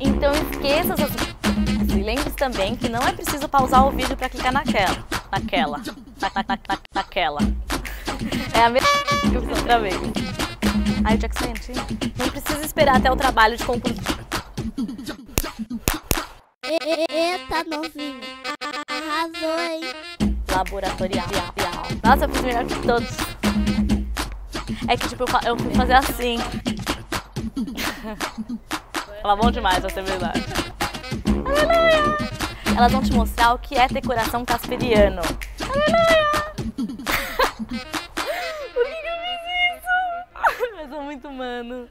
Então esqueça essas... E lembre-se também que não é preciso pausar o vídeo para clicar naquela. Naquela. Na, na, na, naquela. É a mesma que eu fiz outra vez. Ai, o Jack sente. Não precisa esperar até o trabalho de concluir. Eita, novinho. Arrasou, hein? Laboratorial. Nossa, eu fiz melhor que todos. É que tipo, eu fui fazer assim. Ela bom demais, pra ser verdade. Aleluia! Elas vão te mostrar o que é ter coração casperiano. Aleluia! Por que que eu fiz isso? Eu sou muito humano.